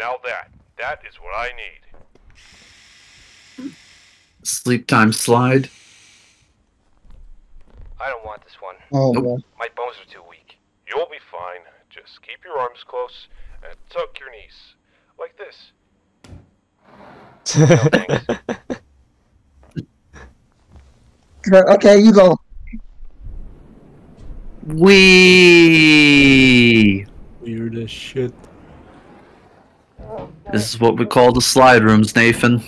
Now that. That is what I need. Sleep time slide. I don't want this one. Oh, Nope. My bones are too weak. You'll be fine. Just keep your arms close and tuck your knees. Like this. Okay, you go. Wee. Weird as shit. This is what we call the slide rooms, Nathan.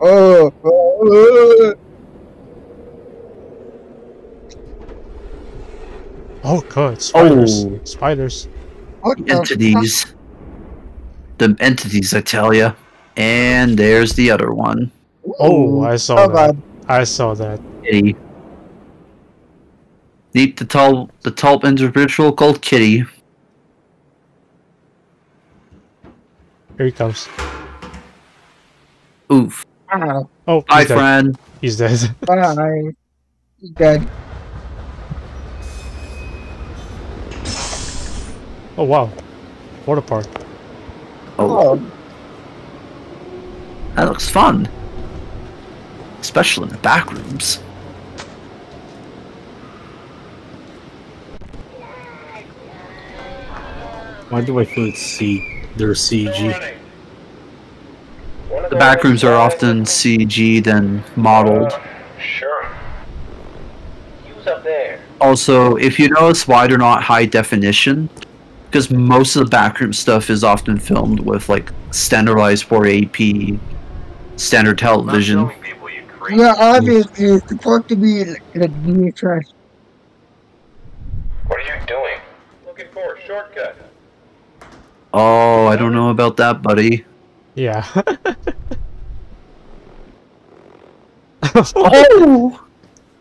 Oh, oh, Oh god, spiders. Oh. Spiders. what? Entities. The entities, I tell ya. And there's the other one. Oh, I saw Oh, that. God. I saw that. Kitty. Meet the tall, the tall individual called Kitty. Here he comes. Oof. Ah, Oh, Hi, he's dead. friend. He's dead. Bye. He's dead. Oh wow. Water park. Oh, Oh, that looks fun. Especially in the back rooms. Why do I feel it's C? They're CG. The back rooms are often CG than modeled. Uh, sure. He was up there. Also, if you notice why they're not high definition, because most of the backroom stuff is often filmed with like standardized 480p standard television. people, you crazy. yeah, obviously, it's supposed to be like, like VHS. What are you doing? Looking for a shortcut. Oh, I don't know about that, buddy. Yeah. Oh!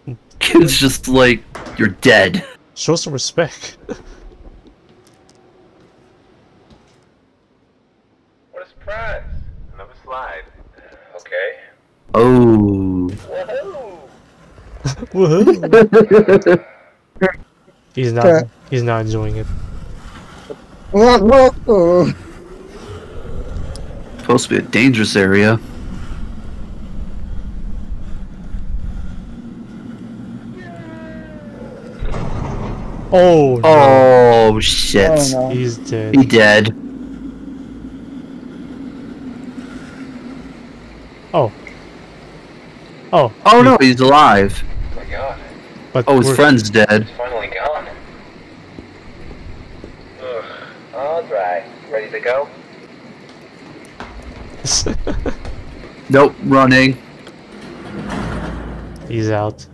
Kid's just like, you're dead. Show some respect. What a surprise. Another slide. Okay. Oh. Woohoo! Woohoo. he's not. He's not enjoying it. Supposed to be a dangerous area. Oh no. Oh, shit. Oh, no. He's dead. He dead. Oh. Oh. Oh no, he's alive. Oh my god. But Oh, his we're- friend's dead. It's finally gone. Ugh. All dry. Ready to go? Nope, running. he's out.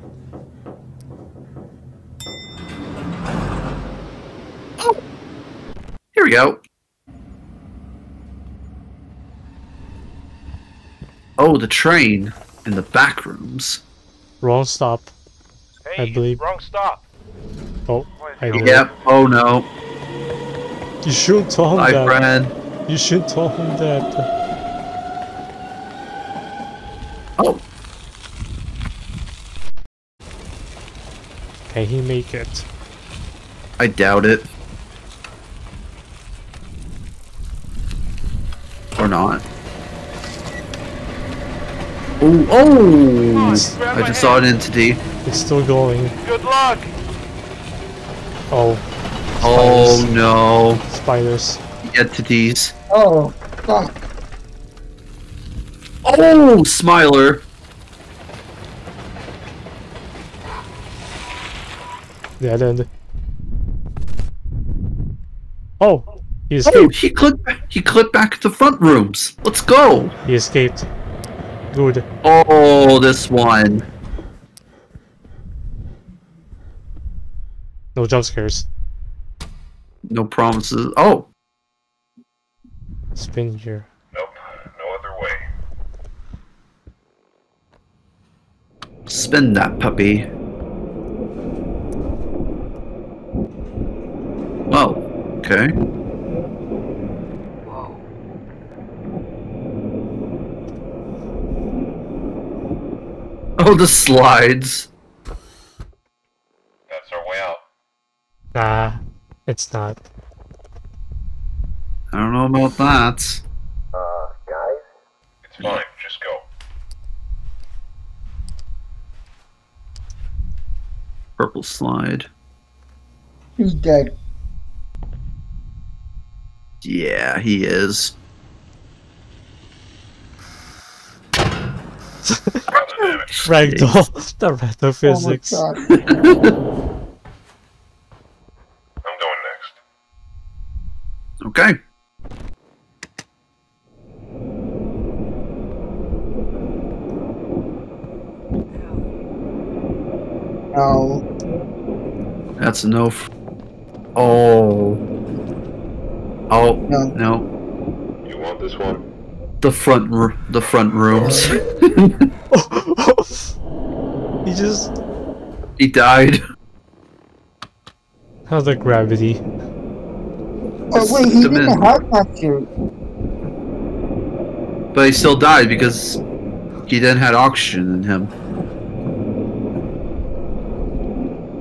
Here we go. Oh, the train in the back rooms. Wrong stop. Hey, I believe- wrong stop. Oh, I know. Yep. Oh no. You shouldn't tell him Hi, that. friend. You should tell him that. Oh, Can he make it? I doubt it. Or not. Oh, oh! I just saw an entity. It's still going. Good luck. Oh, Oh no. spiders. Entities. Oh, fuck. Oh, Smiler. Dead end. Oh, he Oh, he clicked. back- He clicked back at the front rooms. Let's go. He escaped. Good. Oh, this one. No jump scares. No promises. Oh, Spin here. Nope. No other way. spin that puppy. Oh, okay. Whoa. Oh, the slides. That's our way out. Nah, it's not. I don't know about that. Uh, guys? It's fine. Just go. Purple slide. He's dead. Yeah, he is. Ragdoll. the random Oh physics. god. Okay. No. That's a no. Oh. Oh No. no. You want this one? The front, r- the front rooms. he just he died. How's the gravity. Oh wait, he Come didn't in. have that suit. But he still died because he then had oxygen in him.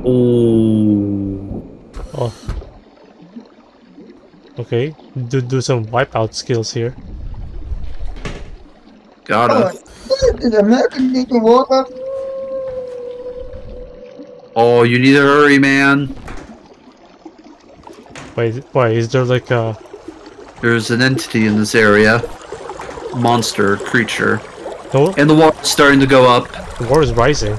Oh. Oh. Okay, do do some wipeout skills here. Got Oh, it. did American need to walk up? Oh, you need to hurry, man. Wait, why is there like a? There's an entity in this area. Monster, creature. No, And the water's starting to go up. the war is rising.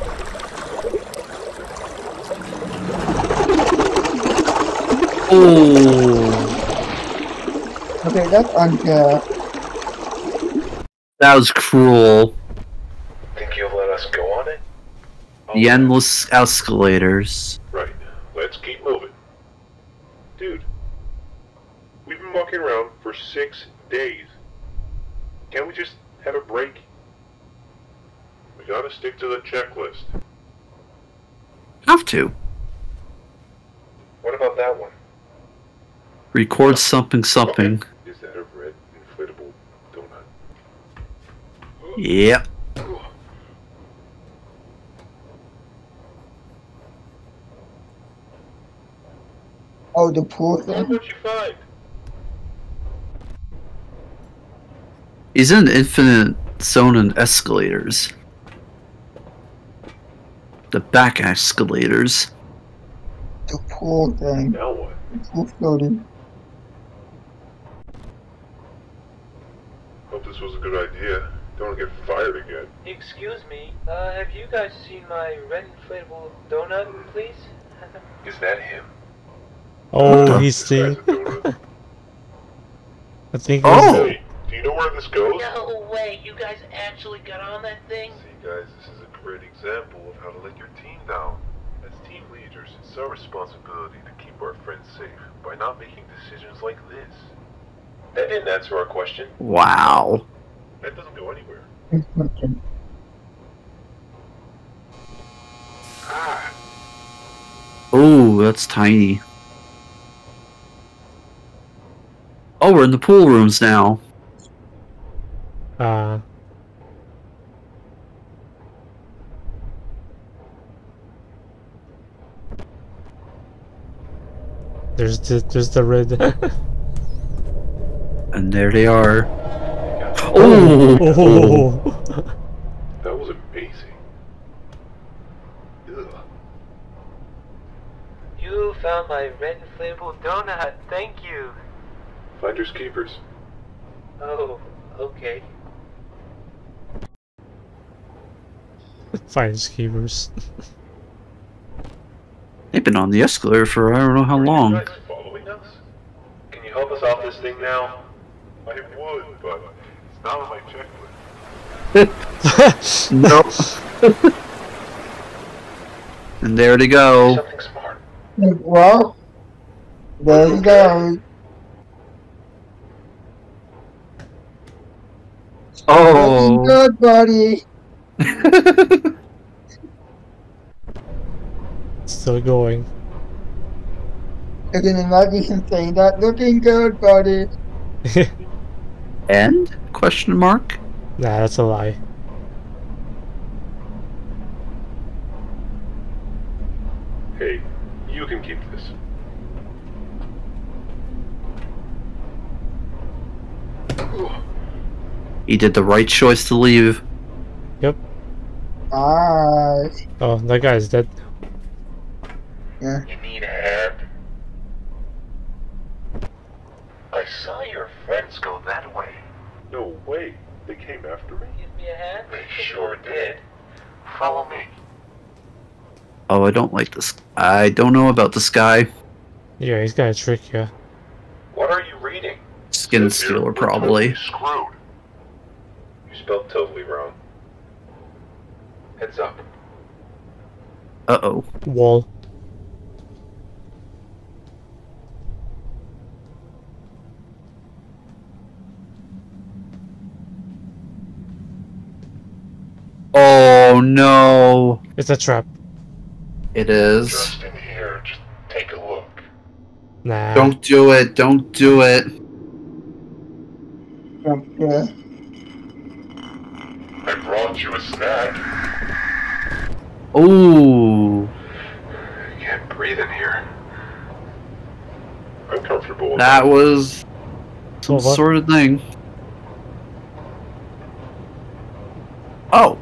Oh. Okay, that's unfair. Uh, that was cruel. Think you'll let us go on it? The endless escalators. Right. Let's keep moving. Dude, we've been walking around for six days. Can't we just have a break? We gotta stick to the checklist. Have to. What about that one? Record something something. Is that a red inflatable donut? Yep. Oh, the pool How thing? much you find? He's in infinite zone and escalators. The back escalators. The pool thing. Now what? The pool floating. Hope this was a good idea. Don't wanna get fired again. Excuse me, uh, have you guys seen my red inflatable donut, please? Is that him? Oh, he's This guy's seeing. a donut. I think. Oh! Hey, do you know where this goes? No way, you guys actually got on that thing? See, guys, this is a great example of how to let your team down. As team leaders, it's our responsibility to keep our friends safe by not making decisions like this. That didn't answer our question. Wow. That doesn't go anywhere. Ah, Oh, that's tiny. Oh, we're in the pool rooms now. Uh, there's the there's the red. And there they are. oh, Oh! that was amazing. Ugh. You found my red inflatable donut, thank you. Finders keepers. Oh, okay. Fine schemers. They've been on the escalator for I don't know how long. you guys following us? Can you help us off this thing now? I would, but it's not on my checklist. Nope. and there they go. Something smart. Well, there you go. Oh. good, buddy. Still going. I can imagine him saying that. Looking good, buddy. End? Question mark. Nah, that's a lie. Hey, you can keep this. He did the right choice to leave. Alright. Oh, that guy's dead. Yeah. You need a hand? I saw your friends go that way. No way. They came after me? Give me a hand. They sure did. Follow me. Oh, I don't like this. I don't know about this guy. Yeah, he's got a trick, yeah. What are you reading? Skin stealer, probably. Screwed. You spelled totally wrong. Heads up. Uh oh. Wall. Oh no. It's a trap. It is. Just in here. Just take a look. Nah. Don't do it. Don't do it. Jump there. I brought you a snack. Ooh. I can't breathe in here. I'm comfortable. That was some Oh, sort of thing. Oh.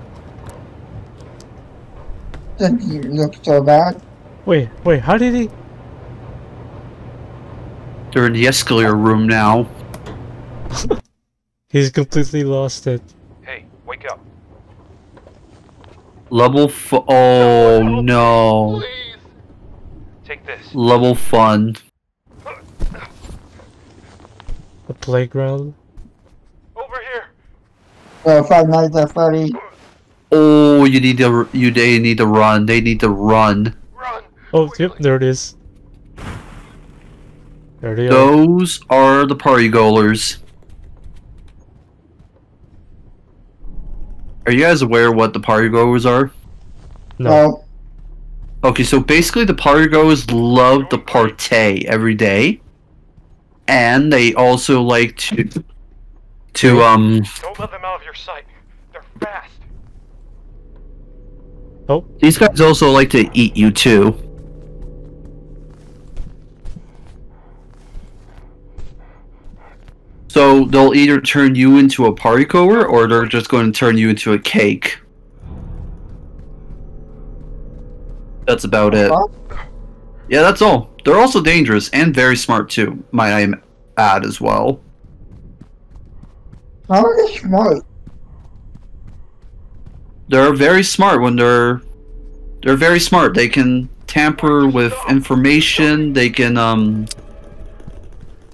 Doesn't look so bad. Wait, wait, how did he? They're in the escalator room now. He's completely lost it. Hey, wake up. Level f- Oh no. Please. Take this. Level fun. The playground. Over here. Uh, Five Nights at Freddy. Oh, you need to. You they need to run. They need to run. Run. Oh, yep, there it is. There they are. Those are the party goers. Are you guys aware what the party goers are? No. No. Okay, so basically the party goers love to partay every day. And they also like to to um Don't let them out of your sight. They're fast. Oh, these guys also like to eat you too. So they'll either turn you into a party goer or they're just going to turn you into a cake. That's about it. Yeah, that's all. They're also dangerous and very smart too, might I add as well. How are they smart? They're very smart when they're they're very smart. They can tamper with information. They can um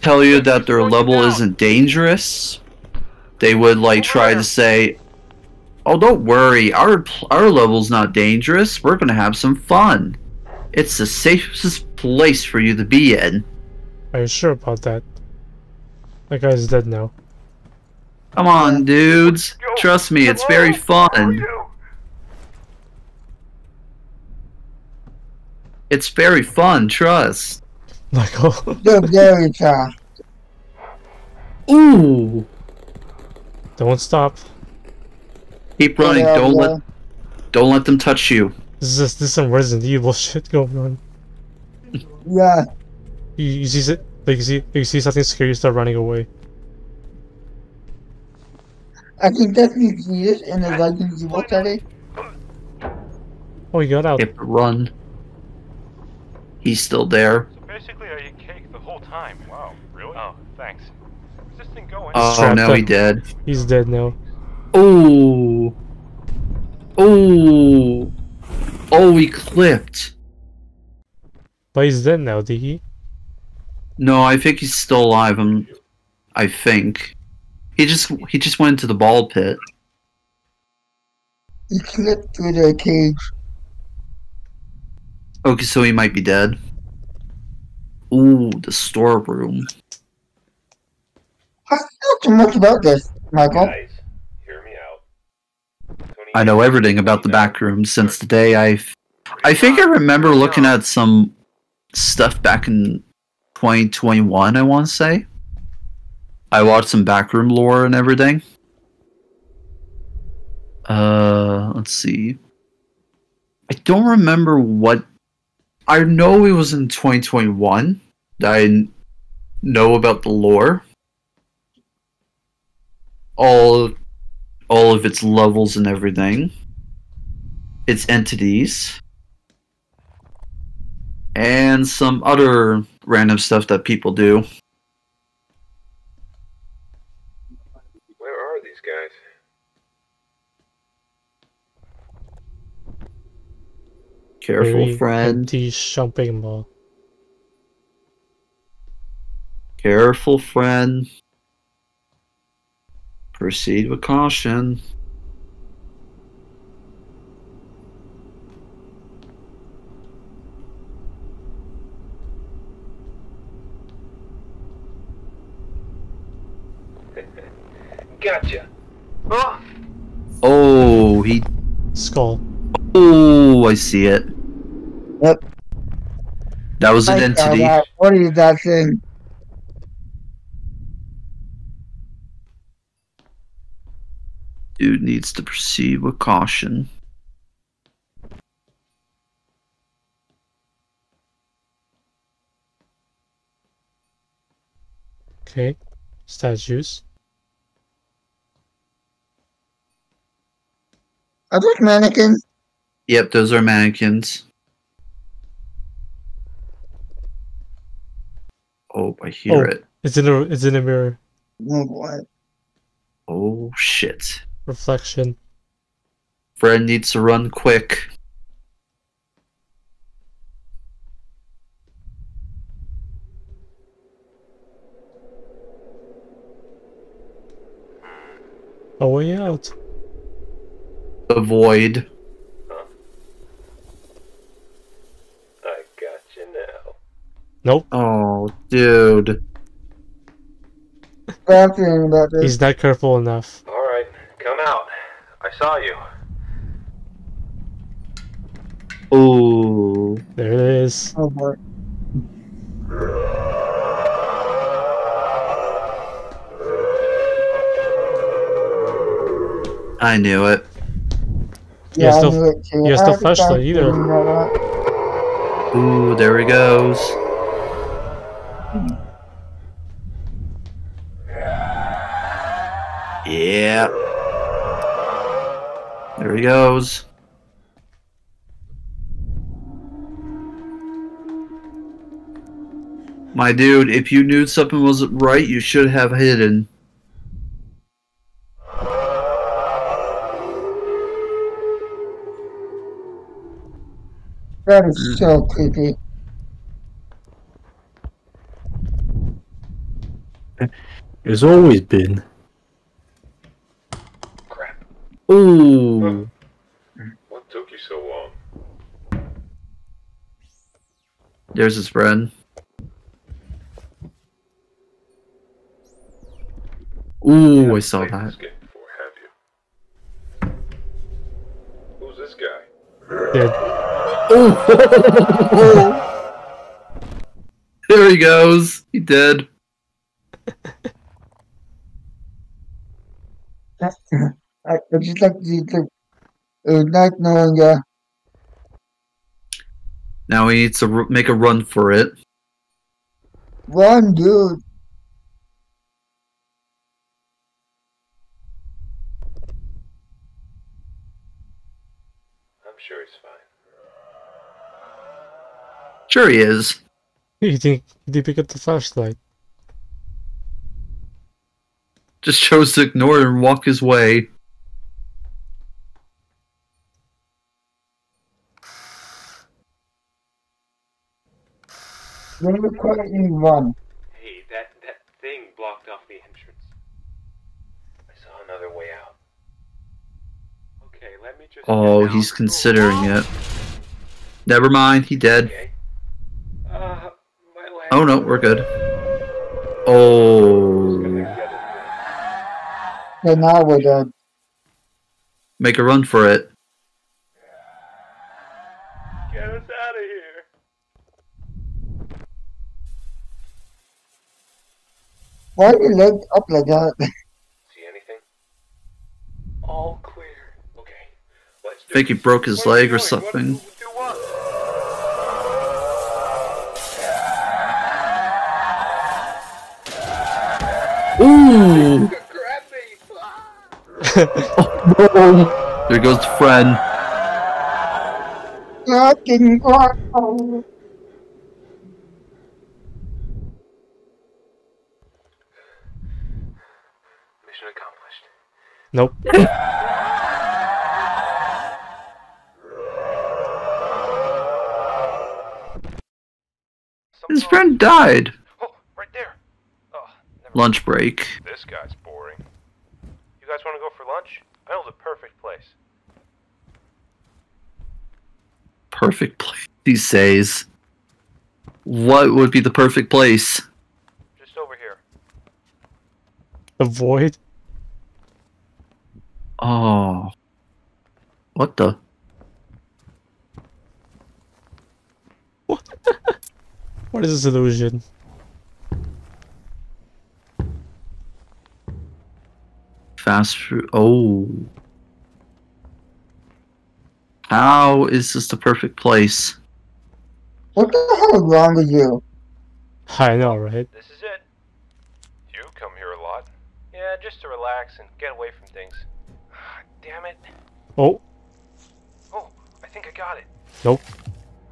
tell you that their level isn't dangerous. They would like try to say, "Oh, don't worry. Our our level's not dangerous. We're going to have some fun. It's the safest place for you to be in." are you sure about that? That guy's dead now. Come on, dudes. Trust me, it's very fun. It's very fun, trust. Michael. They're very fast. Ooh. Don't stop. Keep running. Yeah, don't yeah. let don't let them touch you. This is this is some Resident Evil shit going on. Yeah. You, you see it? Like you see you see something scary, you start running away. I can definitely see this in the Resident Evil setting. Oh, he got out. You to run. He's still there. So basically, I ate cake the whole time. Wow, really? Oh, thanks. Is this thing going? Oh, trapped now he up. dead. He's dead now. Ooh. Ooh. Oh, he clipped. But he's dead now, did he? No, I think he's still alive. I'm, I think. He just he just went into the ball pit. He clipped through the cage. Okay, so he might be dead. Ooh, the storeroom. I don't know too much about this, Michael. Guys, hear me out. I know everything about the back room since the day I. I think I remember looking at some stuff back in 2021. I want to say. I watched some backroom lore and everything. Uh, let's see. I don't remember what. I know it was in 2021 that I know about the lore. all all of its levels and everything, its entities, and some other random stuff that people do. Where are these guys? Careful, Very friend. empty shopping mall. Careful, friend. Proceed with caution. Gotcha. Oh, Oh, he. Skull. Oh, I see it. Yep. That was an I saw entity. that. What is that thing? Dude needs to proceed with caution. Okay. Statues. Are those mannequins? Yep, those are mannequins. Oh, I hear Oh. it. It's in a it's in a mirror. Oh boy. Oh shit. Reflection. Fred needs to run quick. A way out. Avoid. I got you now. Nope. Oh, dude. About this. He's not careful enough. All right, come out. I saw you. Oh. There it is. Oh boy. I knew it. He has Yeah, I no- knew it too. he has I no had a bad flashlight either. feeling about that. Ooh, there he goes. Yeah. There he goes. My dude, if you knew something wasn't right, you should have hidden. That is so creepy. It's always been. Crap. Ooh. What took you so long? There's his friend. Ooh, I saw that. before, have you? Who's this guy? Dead. There he goes. He dead. I, I just like the, the it was nice knowing uh Now he needs to r- make a run for it. run dude. I'm sure he's fine. Sure he is. He didn't he didn't pick up the flashlight. Just chose to ignore it and walk his way. Very quietly run. Hey, that, that thing blocked off the entrance. I saw another way out. Okay, let me just. Oh, get he's the considering it. Never mind, he dead. Okay. Uh, my. Oh no, we're good. Gonna Oh. Get it. And now we're done. Make a run for it. Get us out of here. Why are your legs up like that? See anything? All clear. Okay, let's do think he broke his What leg or something. what? Ooh! Grab me! Oh, there goes the friend. Fucking God. Mission accomplished. Nope. His friend died. Oh, right there. Oh, never Lunch break. This guy's boring. You guys want to go for lunch? I know the perfect place. Perfect place, he says. What would be the perfect place? Just over here. The void. Oh. What the? What is this illusion? Fast food. Oh. How is this the perfect place? What the hell is wrong with you? I know, right? This is it. You come here a lot. Yeah, just to relax and get away from things. Ah, Damn it. Oh, Oh, I think I got it. nope.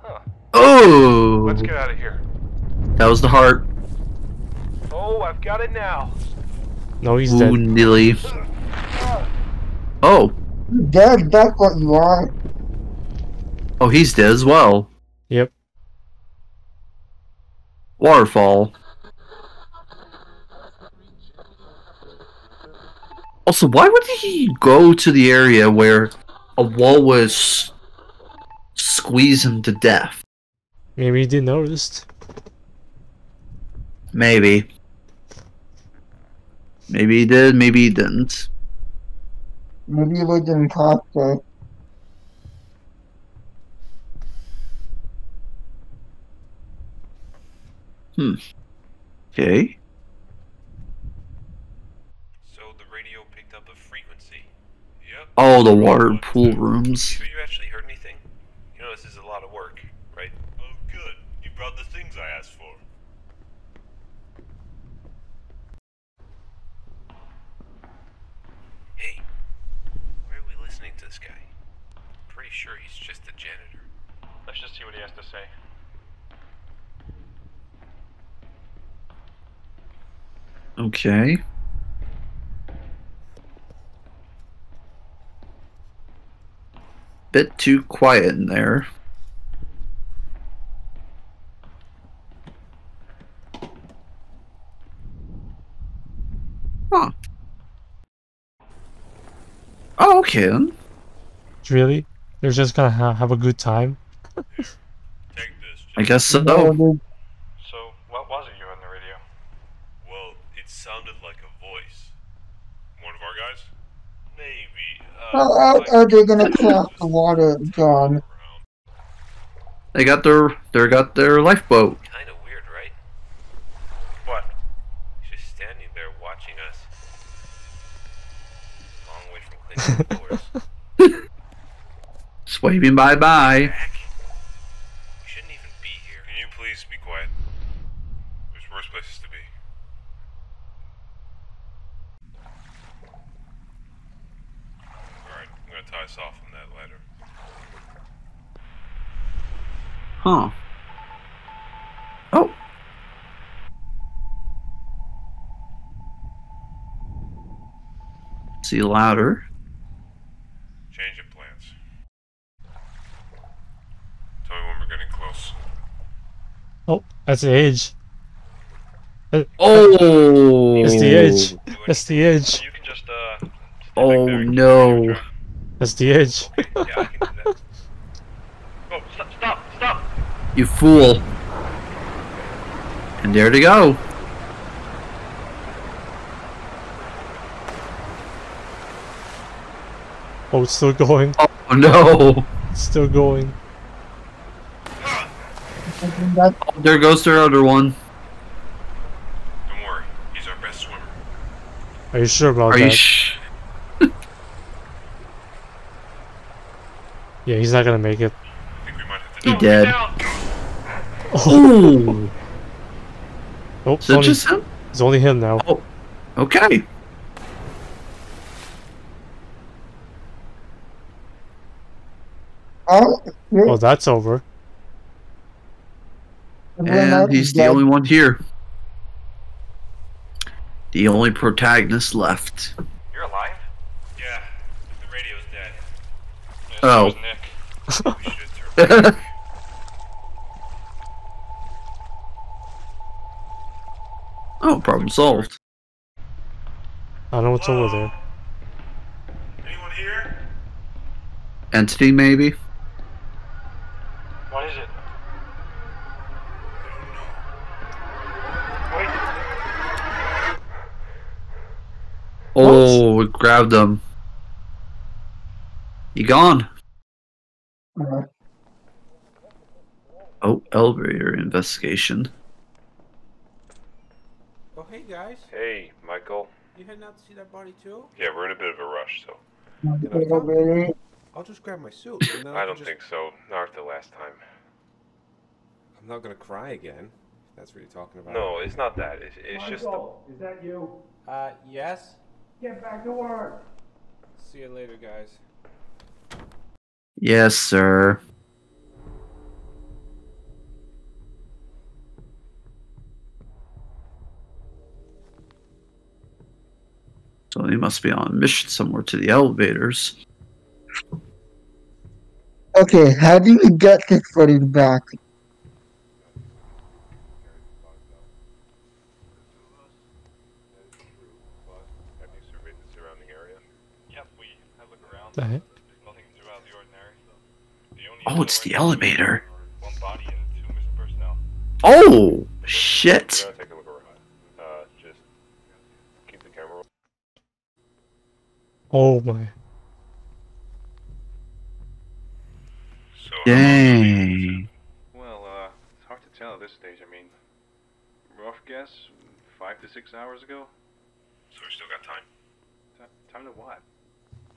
Huh. Oh! Let's get out of here. That was the heart. Oh, I've got it now. No, he's Ooh, dead. Nilly. Oh. You dead, that's what you are. Oh, he's dead as well. Yep. Waterfall. Also, why would he go to the area where a wall was squeezing to death? Maybe he didn't notice. Maybe. Maybe he did, maybe he didn't. Maybe it was an imposter. Okay. So the radio picked up a frequency. Yep. Oh, the water pool rooms. Sure you actually heard anything? You know this is a lot of work, right? Oh, good. You brought the things I asked for. Hey, why are we listening to this guy? Pretty sure he's just a janitor. Let's just see what he has to say. Okay. Bit too quiet in there. Huh. Oh, okay then. Really? They're just gonna ha- have a good time? Take this. I guess so. No. So, what was it you on the radio? Well, it sounded like a voice. One of our guys? Maybe. How Uh, else are they gonna cross the water, John? They got their they got their lifeboat. Kind of weird, right? What? He's just standing there watching us. Long way from cleaning the floors. Just waving bye bye. Back? Shouldn't even be here. Can you please be quiet? There's worse places to be. Alright, I'm gonna tie us off on that ladder. Huh. Oh. See louder. Change of plans. Tell me when we're getting close. Oh, that's the edge. Oh. That's the edge. Do That's the edge. You can just, uh. Oh there and keep no. That's the edge. Yeah, I can do that. Oh, stop, stop, stop! You fool. And there to go. Oh, it's still going. Oh no. It's still going. There goes their other one. Don't worry, he's our best swimmer. Are you sure about Are that? You yeah, he's not gonna make it. He dead. Oh. Nope. Is it just him? It's only him now. Oh. Okay. Oh, oh that's over. And he's the only one here. The only protagonist left. You're alive? Yeah, the radio's dead. Yeah, Oh. so is Nick. we should turn back. oh, problem solved. I don't know what's over there. Anyone here? Entity, maybe? What is it? Oh, it grabbed him. You gone. Uh, Oh, elevator investigation. Oh, hey guys. Hey, Michael. You heading out to see that body too? Yeah, we're in a bit of a rush, so really? I'll just grab my suit. And then I don't just... think so. Not the last time. I'm not gonna cry again. That's what you're talking about. No, it's not that. It's, it's just. The, Is that you? Uh, yes. Get back to work. See you later, guys. Yes, sir. So he must be on a mission somewhere to the elevators. Okay, how do you get this footage back? have you surveyed the surrounding area? Yep, we had a look around. The heck? There's nothing too out of the ordinary. The only Oh, it's the elevator. One body and two missing personnel. Oh, shit. We're gonna take a look around. Uh, just keep the camera. Oh my. So, Dang. Well, uh, it's hard to tell at this stage. I mean, rough guess, five to six hours ago. So we still got time. Ti- time to what?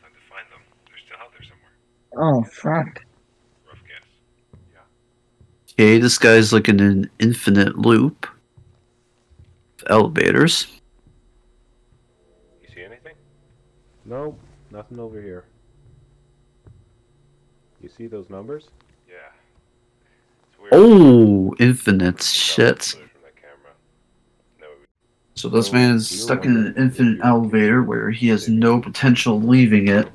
Time to find them. They're still out there somewhere. Oh, fuck. Rough guess. Okay, this guy's like in an infinite loop. Elevators. You see anything? Nope, nothing over here. You see those numbers? Yeah. It's weird. Oh, infinite shit. clear from that camera. No, it- So this man is stuck in an infinite elevator where he has no potential leaving it.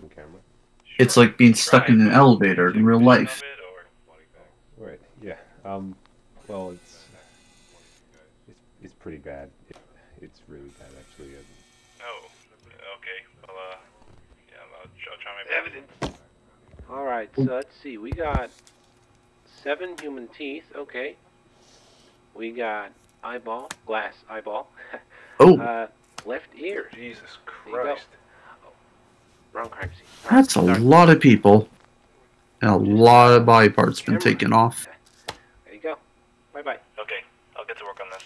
Open camera. It's like being stuck in an elevator in real life. Bit or body bag. Right. Yeah. Um. Well, it's it's it's pretty bad. It, it's really bad, actually. Uh, Oh, okay. Well, uh, yeah, I'll, I'll try my best. Evidence. Alright, so let's see. We got seven human teeth. Okay. We got eyeball, glass eyeball. Oh, uh, left ear. Jesus There you go. Christ. Wrong crime scene. that's a Sorry. lot of people. And a lot of body parts been taken off. There you go. Bye bye. Okay, I'll get to work on this.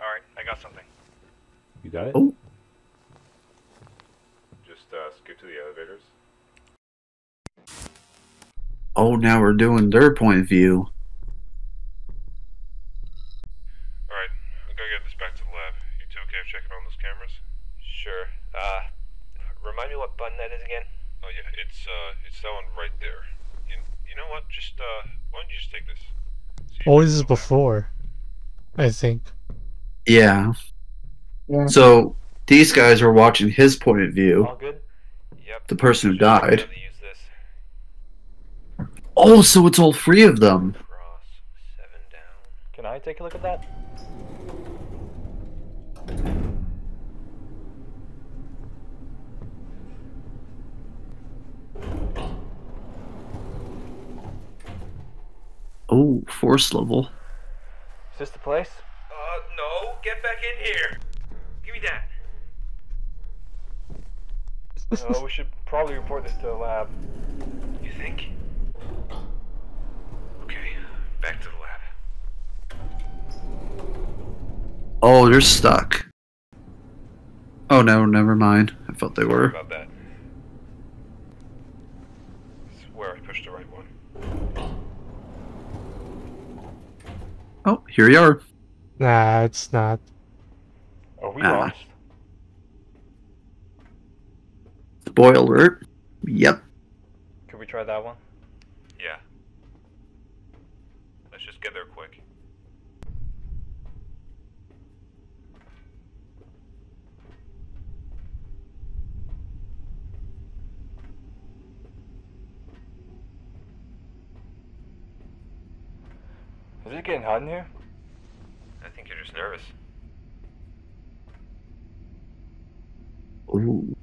Alright, I got something. you got it? Oh. Just uh, skip to the elevators. Oh, now we're doing their point of view. Alright, I'll go get this back to the lab. You two okay with checking on those cameras? Sure. Uh, remind me what button that is again? Oh yeah, it's uh, it's that one right there. You, you know what? Just uh, why don't you just take this? See if Oh, this is can go back. before. I think. Yeah. Yeah. So these guys are watching his point of view. All good? Yep. The person who Just show me died. use this. Oh, so it's all three of them. Cross seven down. Can I take a look at that? Oh, force level. Is this the place? Uh, no. Get back in here. Give me that. oh, we should probably report this to the lab. You think? Okay, back to the lab. Oh, they're stuck. Oh no, never mind. I thought they Sorry were. about that. Swear I pushed the right one. Oh, here you are. Nah, it's not. Are we Ah. lost? Spoiler alert. Yep. Could we try that one? Yeah. Let's just get there quick. Is it getting hot in here? I think you're just nervous. Ooh.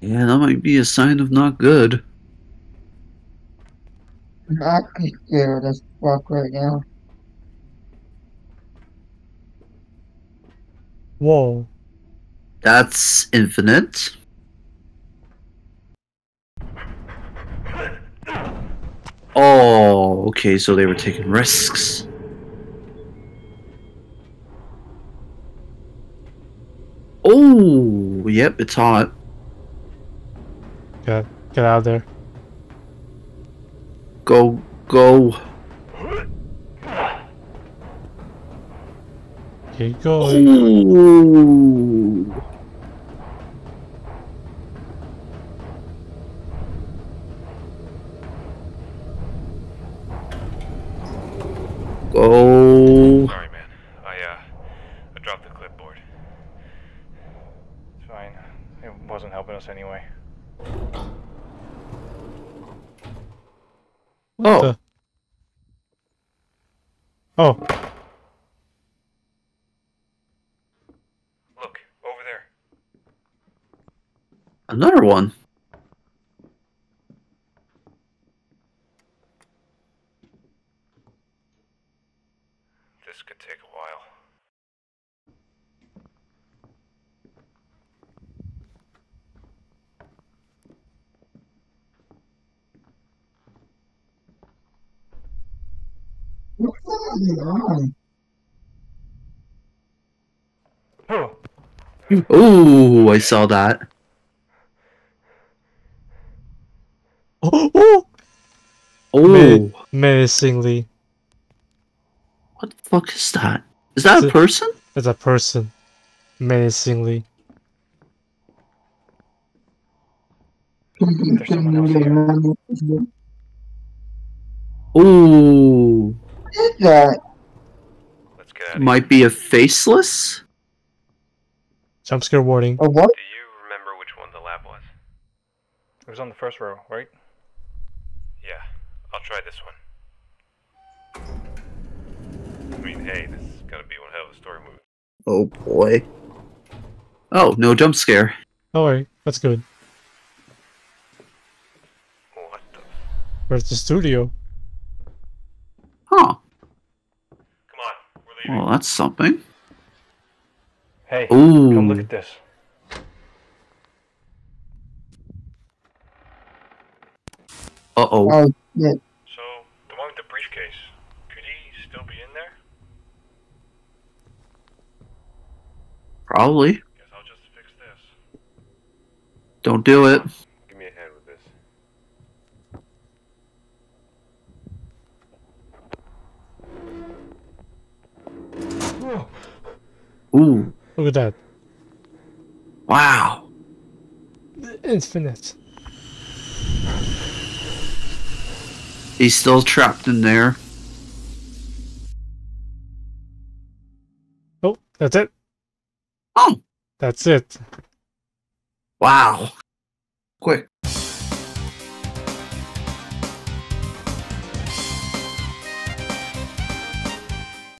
Yeah, that might be a sign of not good. I'm actually scared as fuck right now. Whoa. That's infinite. Oh, okay, so they were taking risks. Oh, yep, it's hot. Get get out of there. Go, go. Keep going. Ooh. Go. Sorry, man. I, uh, I dropped the clipboard. It's fine. It wasn't helping us anyway. Oh, The- Oh, Look, over there. another one. This could take a while. What's going on? Oh, Ooh, I saw that. oh, oh! Oh, Men- menacingly. what the fuck is that? Is that Is a it- person? it's a person. Menacingly. There's someone else here. Ooh, What is that? let's get out of might be a faceless. Jump scare warning. A what? Do you remember which one the lab was? It was on the first row, right? Yeah, I'll try this one. I mean, hey, this is gonna be one hell of a story movie. Oh boy. Oh, no jump scare. Don't worry, that's good. What the? Where's the studio? Huh. Come on, we're leaving. Well, that's something. Hey, Ooh. come look at this. Uh oh. Oh, shit. So, the one with the briefcase, could he still be in there? Probably. Guess I'll just fix this. Don't do it. Give me a hand with this. Ooh. Look at that. Wow. Infinite. He's still trapped in there. Oh, that's it. Oh. That's it. Wow. Quick.